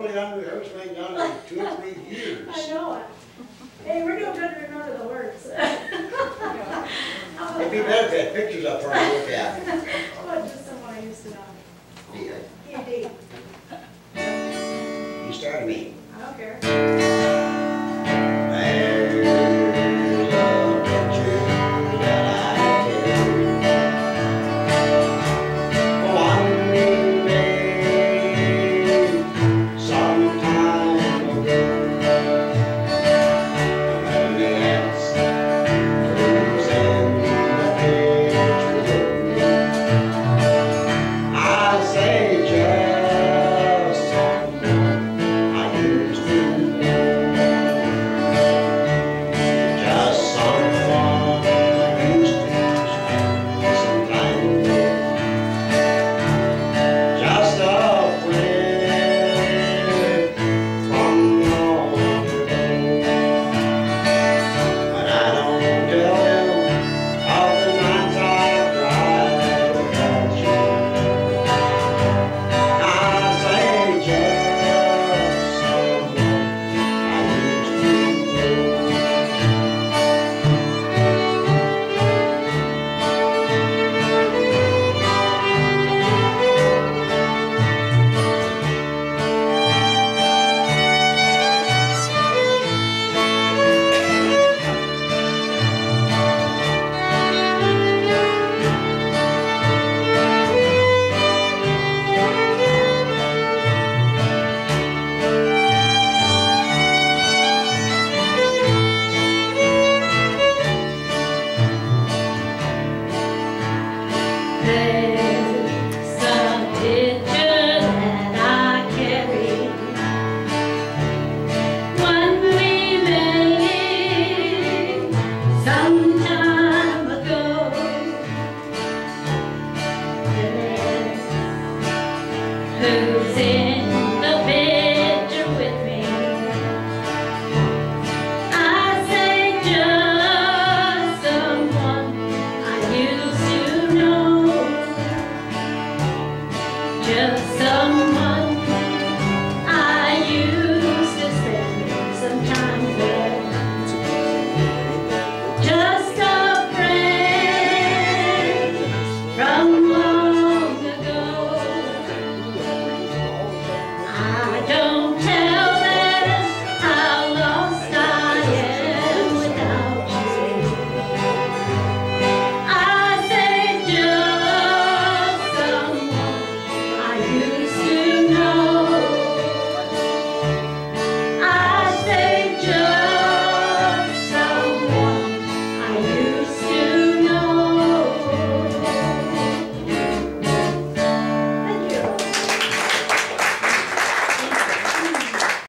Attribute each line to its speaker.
Speaker 1: Only under, I was laying down like two or three years.
Speaker 2: I know it. Hey, we're doing good to remember the words.
Speaker 1: It'd be better if they had pictures up for me to look at.
Speaker 2: About just someone I used to know?
Speaker 1: Yeah,
Speaker 2: ED,
Speaker 1: You started me.
Speaker 2: I don't care. some